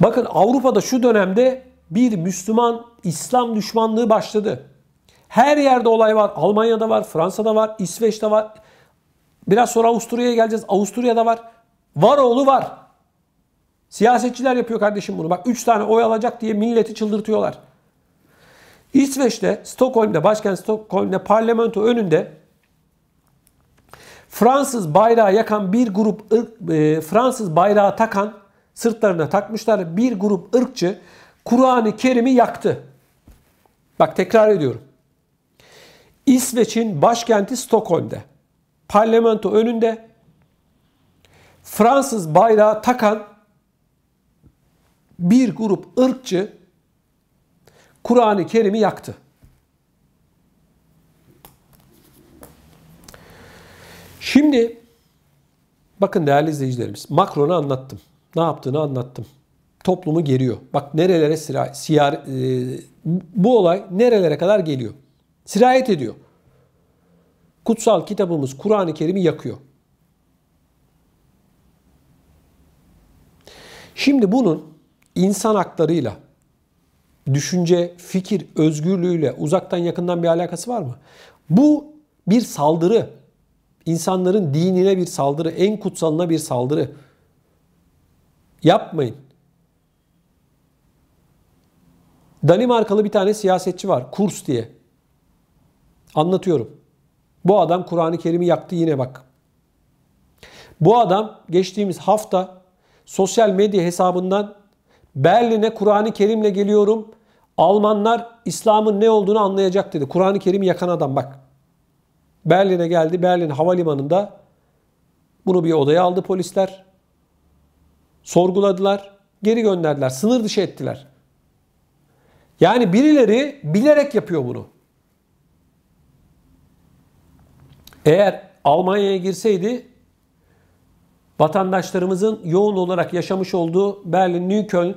Bakın Avrupa'da şu dönemde bir Müslüman İslam düşmanlığı başladı. Her yerde olay var. Almanya'da var, Fransa'da var, İsveç'te var. Biraz sonra Avusturya'ya geleceğiz. Avusturya'da var. Var oğlu var. Siyasetçiler yapıyor kardeşim bunu. Bak 3 tane oy alacak diye milleti çıldırtıyorlar. İsveç'te, Stockholm'de, başkent Stockholm'de parlamento önünde Fransız bayrağı yakan bir grup e, Fransız bayrağı takan sırtlarına takmışlar bir grup ırkçı Kur'an-ı Kerim'i yaktı. Bak tekrar ediyorum. İsveç'in başkenti Stockholm'de. Parlamento önünde Fransız bayrağı takan bir grup ırkçı Kur'an-ı Kerim'i yaktı. Şimdi bakın değerli izleyicilerimiz Macron'u anlattım. Ne yaptığını anlattım. Toplumu geriyor. Bak nerelere sirayet, siyar, e, bu olay nerelere kadar geliyor. Sirayet ediyor. Kutsal kitabımız Kur'an-ı Kerim'i yakıyor. Şimdi bunun insan haklarıyla, düşünce, fikir özgürlüğüyle uzaktan yakından bir alakası var mı? Bu bir saldırı. İnsanların dinine bir saldırı, en kutsalına bir saldırı. Yapmayın. Danimarkalı bir tane siyasetçi var. Kurs diye. Anlatıyorum. Bu adam Kur'an-ı Kerim'i yaktı yine bak. Bu adam geçtiğimiz hafta sosyal medya hesabından Berlin'e Kur'an-ı Kerim'le geliyorum. Almanlar İslam'ın ne olduğunu anlayacak dedi. Kur'an-ı Kerim'i yakan adam bak. Berlin'e geldi. Berlin havalimanında bunu bir odaya aldı polisler. Sorguladılar. Geri gönderdiler. Sınır dışı ettiler. Yani birileri bilerek yapıyor bunu. Eğer Almanya'ya girseydi vatandaşlarımızın yoğun olarak yaşamış olduğu Berlin, Neukölln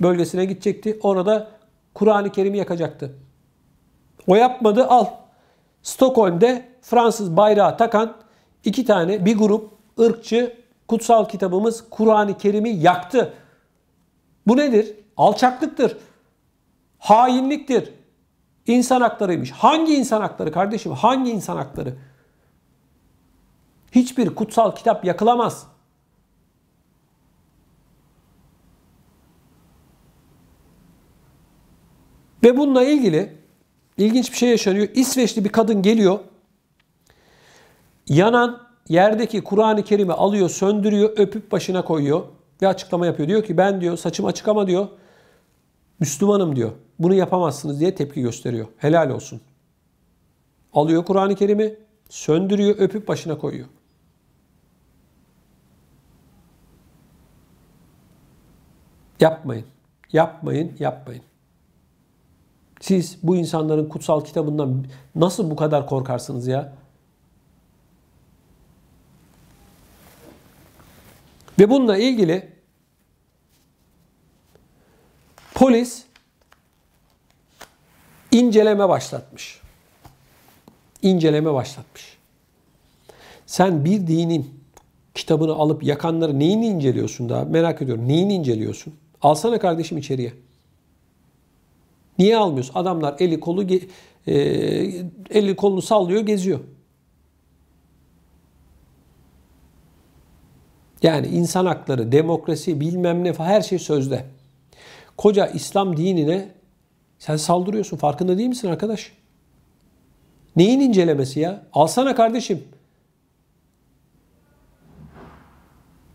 bölgesine gidecekti. Orada Kur'an-ı Kerim'i yakacaktı. O yapmadı al. Stockholm'de Fransız bayrağı takan iki tane bir grup ırkçı kutsal kitabımız Kur'an-ı Kerim'i yaktı. Bu nedir? Alçaklıktır. Hainliktir. İnsan haklarıymış. Hangi insan hakları kardeşim? Hangi insan hakları? Hiçbir kutsal kitap yakılamaz. Ve bununla ilgili ilginç bir şey yaşanıyor. İsveçli bir kadın geliyor. Yanan yerdeki Kur'an-ı Kerim'i alıyor, söndürüyor, öpüp başına koyuyor ve açıklama yapıyor. Diyor ki ben diyor saçım açık ama diyor Müslümanım diyor. Bunu yapamazsınız diye tepki gösteriyor. Helal olsun. Alıyor Kur'an-ı Kerim'i, söndürüyor, öpüp başına koyuyor. Yapmayın. Yapmayın, yapmayın. Siz bu insanların kutsal kitabından nasıl bu kadar korkarsınız ya? Ve bununla ilgili polis inceleme başlatmış. İnceleme başlatmış. Sen bir dinin kitabını alıp yakanları neyini inceliyorsun daha? Merak ediyorum. Neyini inceliyorsun? Alsana kardeşim içeriye. Niye almıyorsun? Adamlar eli kolu e, eli kolunu sallıyor, geziyor. Yani insan hakları, demokrasi, bilmem ne falan her şey sözde. Koca İslam dinine sen saldırıyorsun. Farkında değil misin arkadaş? Neyin incelemesi ya? Alsana kardeşim.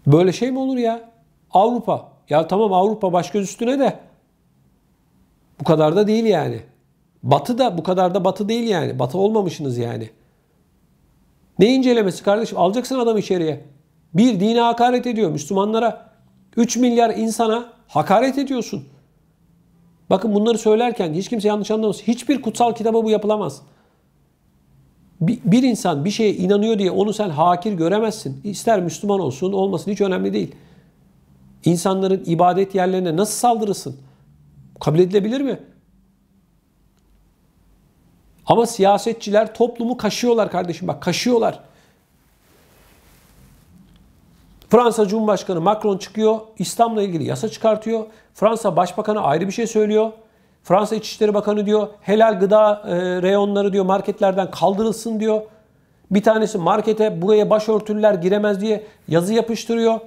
Böyle şey mi olur ya? Avrupa. Ya tamam Avrupa baş göz üstüne de bu kadar da değil yani. Batı da bu kadar da batı değil yani. Batı olmamışsınız yani. Ne incelemesi kardeşim? Alacaksın adam içeriye. Bir dine hakaret ediyor Müslümanlara. 3 milyar insana hakaret ediyorsun. Bakın bunları söylerken hiç kimse yanlış anlamasın. Hiçbir kutsal kitaba bu yapılamaz. Bir, bir insan bir şeye inanıyor diye onu sen hakir göremezsin. İster Müslüman olsun olmasın hiç önemli değil. İnsanların ibadet yerlerine nasıl saldırırsın? Kabul edilebilir mi? Ama siyasetçiler toplumu kaşıyorlar kardeşim. Bak kaşıyorlar. Fransa Cumhurbaşkanı Macron çıkıyor. İslam'la ilgili yasa çıkartıyor. Fransa Başbakanı ayrı bir şey söylüyor. Fransa İçişleri Bakanı diyor helal gıda e, reyonları diyor marketlerden kaldırılsın diyor. Bir tanesi markete buraya başörtüler giremez diye yazı yapıştırıyor.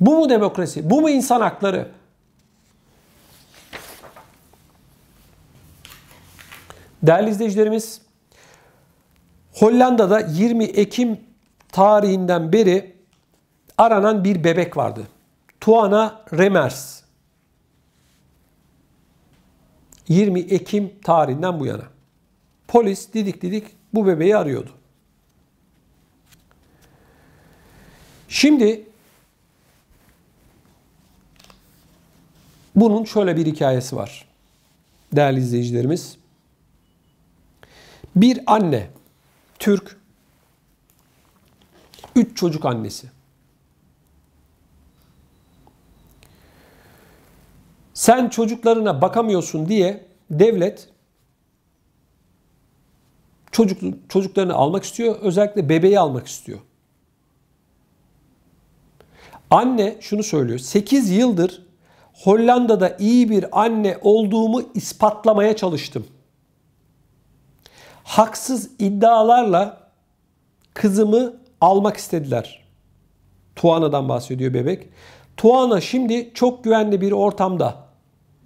Bu mu demokrasi? Bu mu insan hakları? Değerli izleyicilerimiz, Hollanda'da 20 Ekim tarihinden beri aranan bir bebek vardı. Tuana Remers. 20 Ekim tarihinden bu yana. Polis didik didik bu bebeği arıyordu. Şimdi bunun şöyle bir hikayesi var. Değerli izleyicilerimiz. Bir anne, Türk, üç çocuk annesi. Sen çocuklarına bakamıyorsun diye devlet çocuk çocuklarını almak istiyor. Özellikle bebeği almak istiyor. Anne şunu söylüyor. 8 yıldır Hollanda'da iyi bir anne olduğumu ispatlamaya çalıştım. Haksız iddialarla kızımı almak istediler. Tuana'dan bahsediyor bebek. Tuana şimdi çok güvenli bir ortamda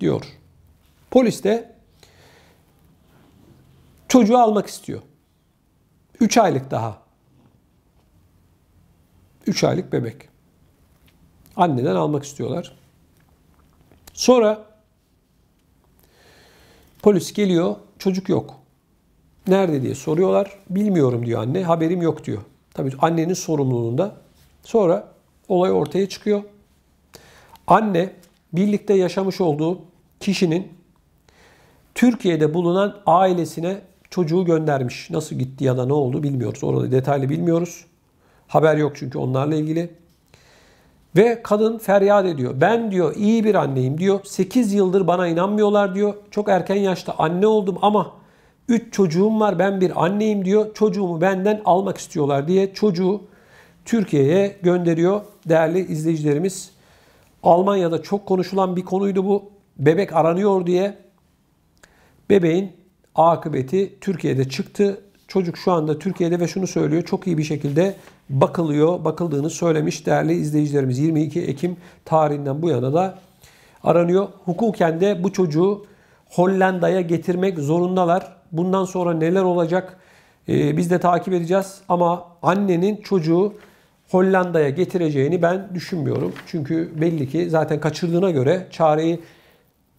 diyor. Polis de çocuğu almak istiyor. 3 aylık daha. 3 aylık bebek. Anneden almak istiyorlar. Sonra polis geliyor, çocuk yok. Nerede diye soruyorlar. Bilmiyorum diyor anne, haberim yok diyor. Tabii annenin sorumluluğunda. Sonra olay ortaya çıkıyor. Anne birlikte yaşamış olduğu kişinin Türkiye'de bulunan ailesine çocuğu göndermiş. Nasıl gitti ya da ne oldu bilmiyoruz. Orada detaylı bilmiyoruz. Haber yok çünkü onlarla ilgili. Ve kadın feryat ediyor. Ben diyor iyi bir anneyim diyor. 8 yıldır bana inanmıyorlar diyor. Çok erken yaşta anne oldum ama 3 çocuğum var ben bir anneyim diyor. Çocuğumu benden almak istiyorlar diye çocuğu Türkiye'ye gönderiyor. Değerli izleyicilerimiz Almanya'da çok konuşulan bir konuydu bu. Bebek aranıyor diye. Bebeğin akıbeti Türkiye'de çıktı. Çocuk şu anda Türkiye'de ve şunu söylüyor. Çok iyi bir şekilde bakılıyor, bakıldığını söylemiş değerli izleyicilerimiz. 22 Ekim tarihinden bu yana da aranıyor. Hukuken de bu çocuğu Hollanda'ya getirmek zorundalar. Bundan sonra neler olacak ee, biz de takip edeceğiz. Ama annenin çocuğu Hollanda'ya getireceğini ben düşünmüyorum. Çünkü belli ki zaten kaçırdığına göre çareyi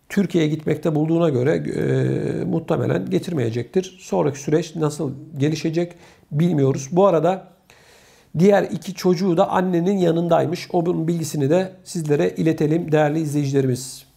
Türkiye'ye gitmekte bulduğuna göre e, muhtemelen getirmeyecektir. Sonraki süreç nasıl gelişecek bilmiyoruz. Bu arada diğer iki çocuğu da annenin yanındaymış. O bunun bilgisini de sizlere iletelim değerli izleyicilerimiz.